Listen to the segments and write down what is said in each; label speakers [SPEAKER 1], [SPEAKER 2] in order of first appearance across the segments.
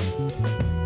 [SPEAKER 1] Thank you.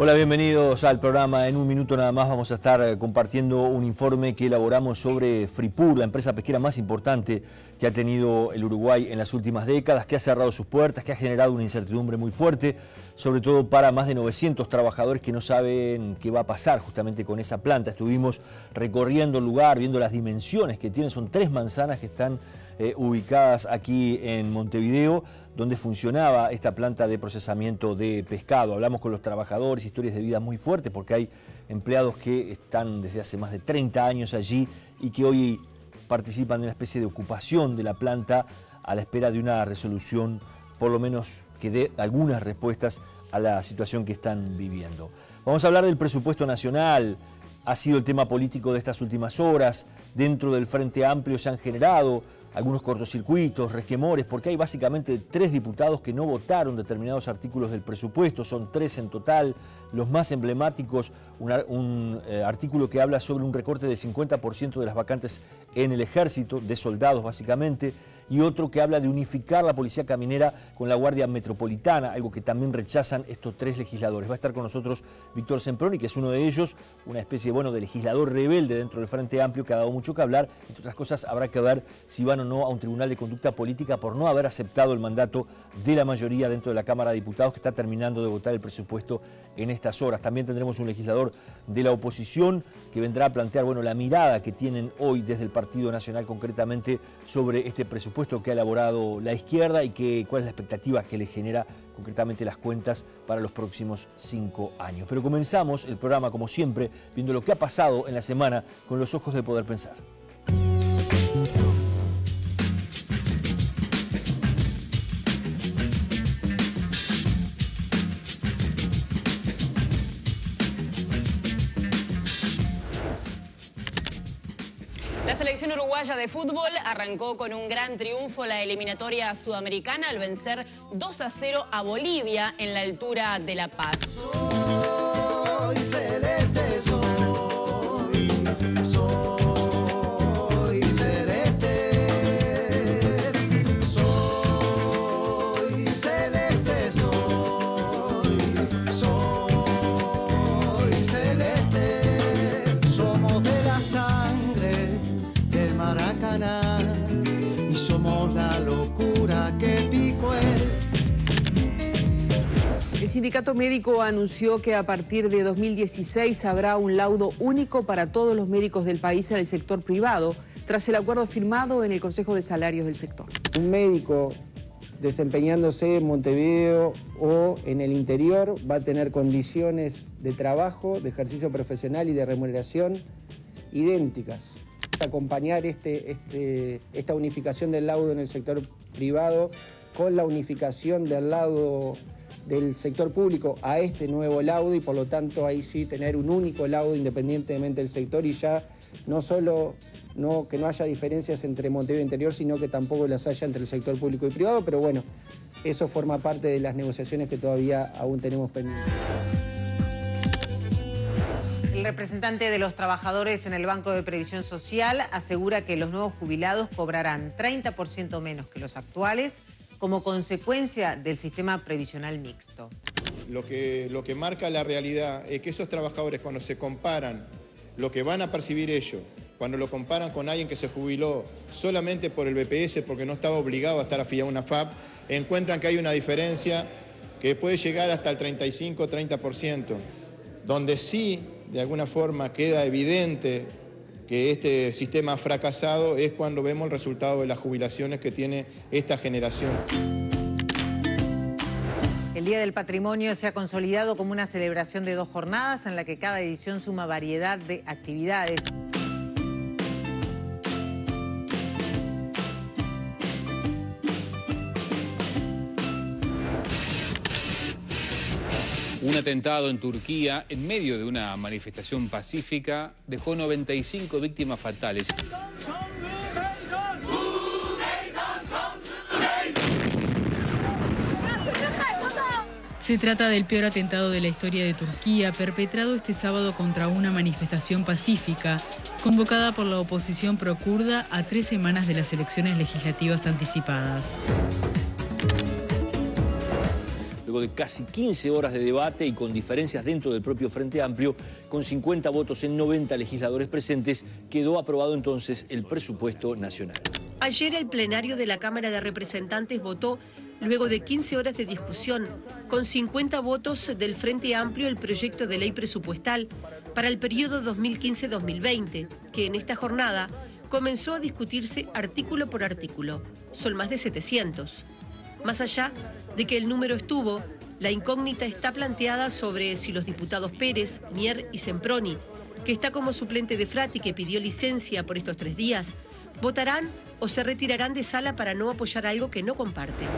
[SPEAKER 1] Hola, bienvenidos al programa. En un minuto nada más vamos a estar eh, compartiendo un informe que elaboramos sobre Fripur, la empresa pesquera más importante que ha tenido el Uruguay en las últimas décadas, que ha cerrado sus puertas, que ha generado una incertidumbre muy fuerte, sobre todo para más de 900 trabajadores que no saben qué va a pasar justamente con esa planta. Estuvimos recorriendo el lugar, viendo las dimensiones que tiene, son tres manzanas que están eh, ubicadas aquí en Montevideo, donde funcionaba esta planta de procesamiento de pescado. Hablamos con los trabajadores, historias de vida muy fuertes, porque hay empleados que están desde hace más de 30 años allí y que hoy participan de una especie de ocupación de la planta a la espera de una resolución, por lo menos que dé algunas respuestas a la situación que están viviendo. Vamos a hablar del presupuesto nacional, ha sido el tema político de estas últimas horas, dentro del Frente Amplio se han generado algunos cortocircuitos, resquemores, porque hay básicamente tres diputados que no votaron determinados artículos del presupuesto, son tres en total, los más emblemáticos, un, eh, artículo que habla sobre un recorte de 50% de las vacantes en el ejército, de soldados básicamente, y otro que habla de unificar la policía caminera con la Guardia Metropolitana, algo que también rechazan estos tres legisladores. Va a estar con nosotros Víctor Semproni, que es uno de ellos, una especie bueno, de legislador rebelde dentro del Frente Amplio que ha dado mucho que hablar. Entre otras cosas, habrá que ver si van o no a un tribunal de conducta política por no haber aceptado el mandato de la mayoría dentro de la Cámara de Diputados que está terminando de votar el presupuesto en estas horas. También tendremos un legislador de la oposición que vendrá a plantear bueno, la mirada que tienen hoy desde el Partido Nacional concretamente sobre este presupuesto puesto que ha elaborado la izquierda y cuál es la expectativa que le genera concretamente las cuentas para los próximos cinco años. Pero comenzamos el programa, como siempre, viendo lo que ha pasado en la semana con los ojos de poder pensar.
[SPEAKER 2] Uruguaya de fútbol arrancó con un gran triunfo la eliminatoria sudamericana al vencer 2 a 0 a Bolivia en la altura de La Paz.
[SPEAKER 3] El sindicato médico anunció que a partir de 2016 habrá un laudo único para todos los médicos del país en el sector privado, tras el acuerdo firmado en el Consejo de Salarios del sector.
[SPEAKER 4] Un médico desempeñándose en Montevideo o en el interior va a tener condiciones de trabajo, de ejercicio profesional y de remuneración idénticas. Acompañar este, este, esta unificación del laudo en el sector privado con la unificación del laudo del sector público a este nuevo laudo y por lo tanto ahí sí tener un único laudo independientemente del sector y ya no solo no, que no haya diferencias entre Montevideo Interior, sino que tampoco las haya entre el sector público y privado, pero bueno, eso forma parte de las negociaciones que todavía aún tenemos pendientes.
[SPEAKER 5] El representante de los trabajadores en el Banco de Previsión Social asegura que los nuevos jubilados cobrarán 30% menos que los actuales como consecuencia del sistema previsional mixto.
[SPEAKER 6] Lo que, lo que marca la realidad es que esos trabajadores cuando se comparan lo que van a percibir ellos, cuando lo comparan con alguien que se jubiló solamente por el BPS porque no estaba obligado a estar afiliado a una FAP, encuentran que hay una diferencia que puede llegar hasta el 35-30%, donde sí, de alguna forma, queda evidente que este sistema fracasado es cuando vemos el resultado de las jubilaciones que tiene esta generación.
[SPEAKER 5] El Día del Patrimonio se ha consolidado como una celebración de dos jornadas en la que cada edición suma variedad de actividades.
[SPEAKER 7] Un atentado en Turquía, en medio de una manifestación pacífica, dejó 95 víctimas fatales.
[SPEAKER 8] Se trata del peor atentado de la historia de Turquía, perpetrado este sábado contra una manifestación pacífica convocada por la oposición procurda a tres semanas de las elecciones legislativas anticipadas.
[SPEAKER 1] Luego de casi 15 horas de debate y con diferencias dentro del propio Frente Amplio, con 50 votos en 90 legisladores presentes, quedó aprobado entonces el presupuesto nacional.
[SPEAKER 9] Ayer el plenario de la Cámara de Representantes votó luego de 15 horas de discusión, con 50 votos del Frente Amplio, el proyecto de ley presupuestal para el periodo 2015-2020, que en esta jornada comenzó a discutirse artículo por artículo. Son más de 700. Más allá de que el número estuvo, la incógnita está planteada sobre si los diputados Pérez, Mier y Semproni, que está como suplente de Frati que pidió licencia por estos tres días, votarán o se retirarán de sala para no apoyar algo que no comparten.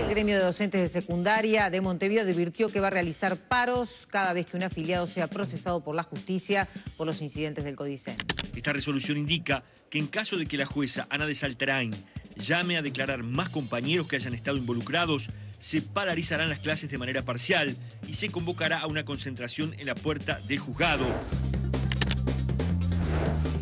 [SPEAKER 5] El gremio de docentes de secundaria de Montevideo advirtió que va a realizar paros cada vez que un afiliado sea procesado por la justicia por los incidentes del Códice.
[SPEAKER 10] Esta resolución indica que en caso de que la jueza Ana de Salterain llame a declarar más compañeros que hayan estado involucrados, se paralizarán las clases de manera parcial y se convocará a una concentración en la puerta del juzgado.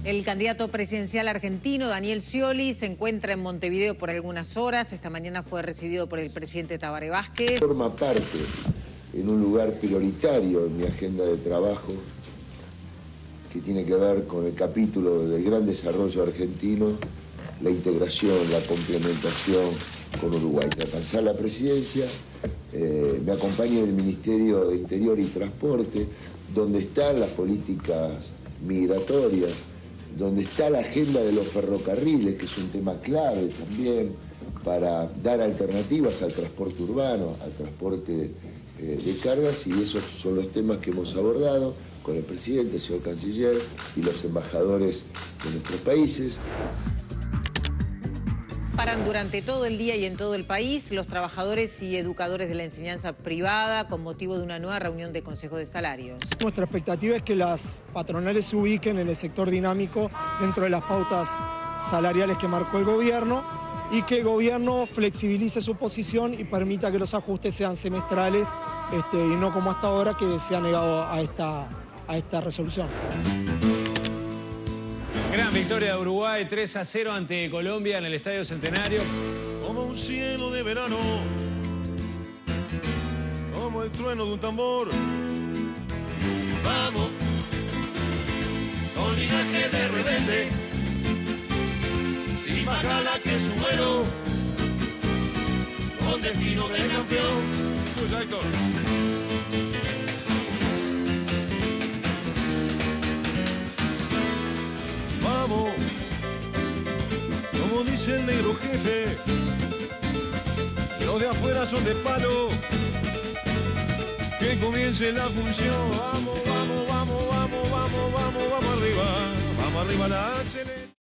[SPEAKER 5] El candidato presidencial argentino, Daniel Scioli, se encuentra en Montevideo por algunas horas. Esta mañana fue recibido por el presidente Tabaré Vázquez.
[SPEAKER 11] Forma parte en un lugar prioritario en mi agenda de trabajo que tiene que ver con el capítulo del gran desarrollo argentino, la integración, la complementación con Uruguay. De alcanzar la presidencia, eh, me acompaña el Ministerio de Interior y Transporte, donde están las políticas migratorias, donde está la agenda de los ferrocarriles, que es un tema clave también para dar alternativas al transporte urbano, al transporte eh, de cargas, y esos son los temas que hemos abordado con el presidente, el señor canciller y los embajadores de nuestros países.
[SPEAKER 5] Paran durante todo el día y en todo el país los trabajadores y educadores de la enseñanza privada con motivo de una nueva reunión de Consejo de Salarios.
[SPEAKER 12] Nuestra expectativa es que las patronales se ubiquen en el sector dinámico dentro de las pautas salariales que marcó el gobierno y que el gobierno flexibilice su posición y permita que los ajustes sean semestrales este, y no como hasta ahora que se ha negado a esta, a esta resolución.
[SPEAKER 13] Gran victoria de Uruguay, 3 a 0 ante Colombia en el Estadio Centenario.
[SPEAKER 14] Como un cielo de verano, como el trueno de un tambor. Vamos, con linaje de rebelde, sin más gala que su vuelo, con destino de campeón. Dice el negro jefe, los de afuera son de palo. Que comience la función. Vamos, vamos, vamos, vamos, vamos, vamos, vamos arriba. Vamos arriba la.